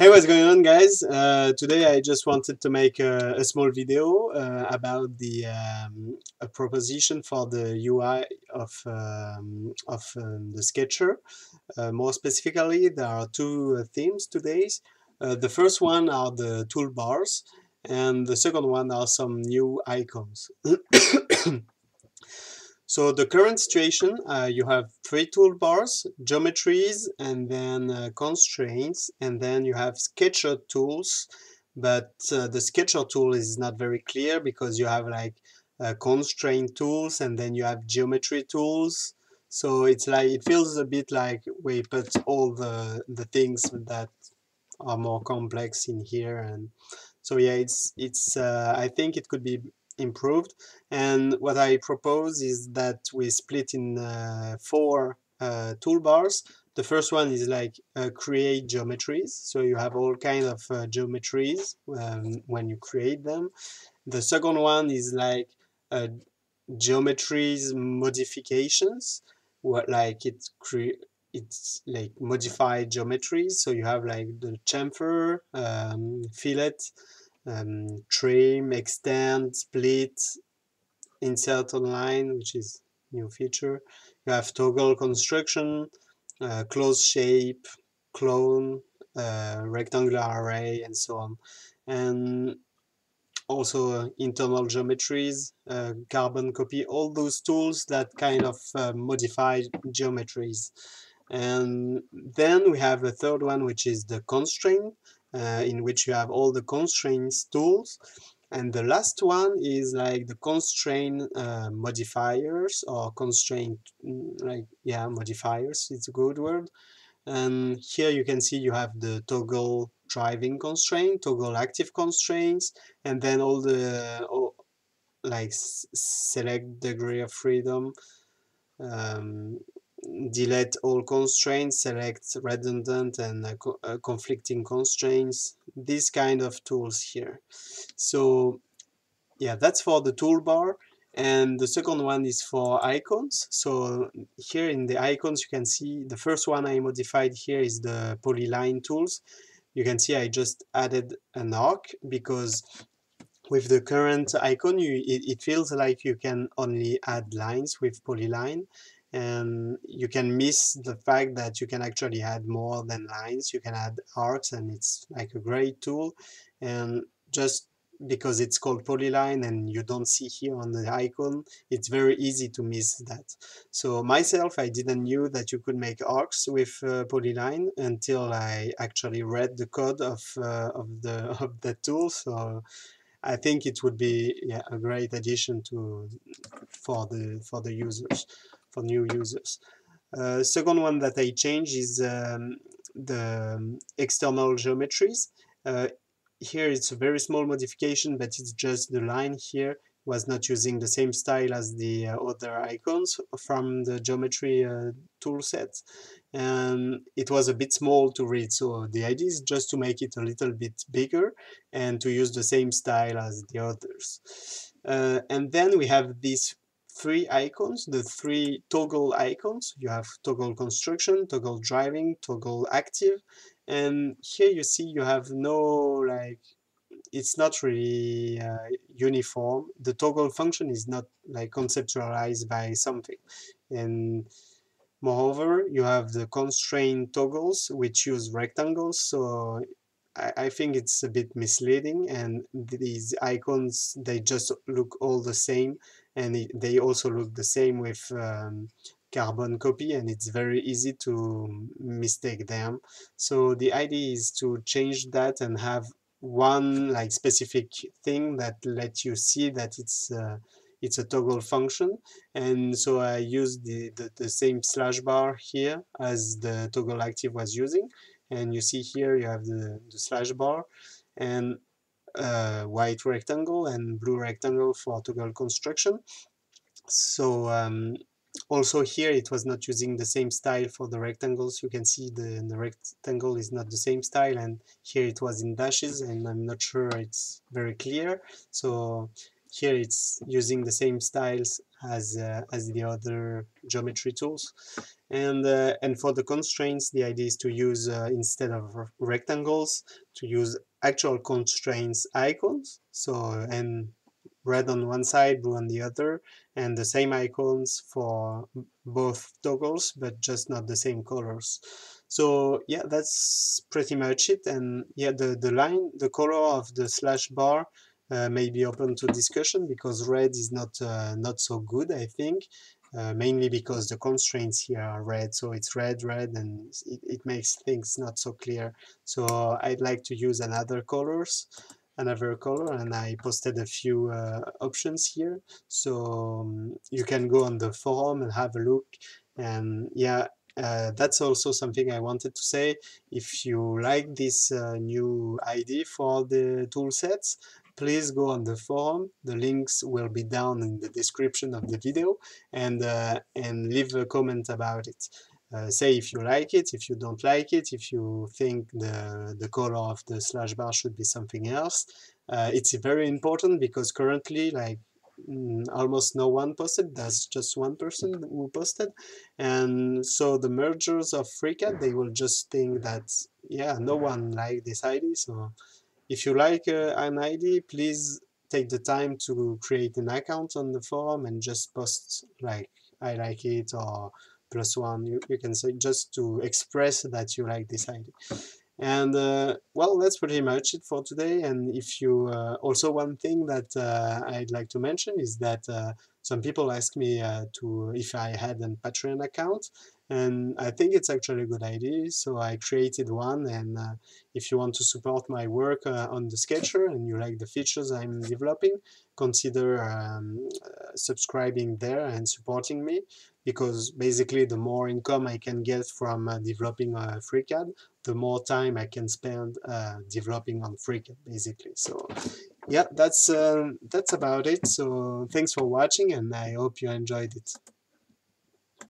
Hey, what's going on guys? Uh, today I just wanted to make a, a small video uh, about the um, a proposition for the UI of, um, of um, the Sketcher. Uh, more specifically, there are two uh, themes today. Uh, the first one are the toolbars and the second one are some new icons. So the current situation, uh, you have three toolbars, geometries, and then uh, constraints, and then you have sketcher tools, but uh, the sketcher tool is not very clear because you have like uh, constraint tools and then you have geometry tools. So it's like, it feels a bit like we put all the, the things that are more complex in here. And so yeah, it's, it's uh, I think it could be improved. And what I propose is that we split in uh, four uh, toolbars. The first one is like uh, create geometries. So you have all kind of uh, geometries um, when you create them. The second one is like uh, geometries modifications, what like it create it's like modified geometries. So you have like the chamfer, um, fillet, um, trim, extend, split, insert online, which is new feature. You have toggle construction, uh, close shape, clone, uh, rectangular array, and so on. And also uh, internal geometries, uh, carbon copy, all those tools that kind of uh, modify geometries. And then we have a third one, which is the constraint uh, in which you have all the constraints tools. And the last one is like the constraint uh, modifiers or constraint mm, like yeah modifiers it's a good word. And here you can see you have the toggle driving constraint toggle active constraints and then all the all, like select degree of freedom um, delete all constraints, select redundant and uh, co uh, conflicting constraints, these kind of tools here. So yeah, that's for the toolbar. And the second one is for icons. So here in the icons, you can see the first one I modified here is the polyline tools. You can see I just added an arc because with the current icon, you, it, it feels like you can only add lines with polyline and you can miss the fact that you can actually add more than lines. You can add arcs and it's like a great tool. And just because it's called polyline and you don't see here on the icon it's very easy to miss that. So myself I didn't knew that you could make arcs with uh, polyline until I actually read the code of, uh, of the of the tool. So I think it would be yeah, a great addition to for the for the users for new users. Uh, second one that I changed is um, the external geometries. Uh, here it's a very small modification, but it's just the line here was not using the same style as the uh, other icons from the geometry uh, toolset and it was a bit small to read so the idea is just to make it a little bit bigger and to use the same style as the others uh, and then we have these three icons, the three toggle icons. You have toggle construction, toggle driving, toggle active, and here you see you have no like it's not really uh, uniform. The toggle function is not like conceptualized by something, and moreover you have the constraint toggles which use rectangles. So I, I think it's a bit misleading, and these icons they just look all the same and it, they also look the same with um, carbon copy and it's very easy to mistake them. So the idea is to change that and have one like specific thing that lets you see that it's uh, it's a toggle function and so I use the, the, the, same slash bar here as the toggle active was using and you see here you have the, the slash bar and uh, white rectangle and blue rectangle for toggle construction. So um, also here it was not using the same style for the rectangles. You can see the, the rectangle is not the same style and here it was in dashes and I'm not sure it's very clear. So here it's using the same styles as uh, as the other geometry tools. And uh, and for the constraints the idea is to use uh, instead of rectangles to use actual constraints icons. So and red on one side blue on the other and the same icons for both toggles but just not the same colors. So yeah that's pretty much it. And yeah the the line the color of the slash bar uh, may be open to discussion because red is not uh, not so good I think uh, mainly because the constraints here are red. So it's red red and it, it makes things not so clear. So I'd like to use another colors another color and I posted a few uh, options here. So um, you can go on the forum and have a look. And yeah uh, that's also something I wanted to say. If you like this uh, new ID for the tool sets please go on the forum. The links will be down in the description of the video and, uh, and leave a comment about it. Uh, say if you like it, if you don't like it, if you think the, the color of the slash bar should be something else. Uh, it's very important because currently like mm, almost no one posted, there's just one person who posted. And so the mergers of FreeCAD, they will just think that, yeah, no one liked this ID, so if you like uh, an ID, please take the time to create an account on the forum and just post like I like it or plus one. You, you can say just to express that you like this ID. And uh, well, that's pretty much it for today. And if you uh, also one thing that uh, I'd like to mention is that uh, some people ask me uh, to if I had a Patreon account, and I think it's actually a good idea. So I created one, and uh, if you want to support my work on the Sketcher and you like the features I'm developing, consider um, subscribing there and supporting me because basically the more income I can get from uh, developing uh, FreeCAD, the more time I can spend uh, developing on FreeCAD basically. So yeah, that's uh, that's about it. So thanks for watching and I hope you enjoyed it.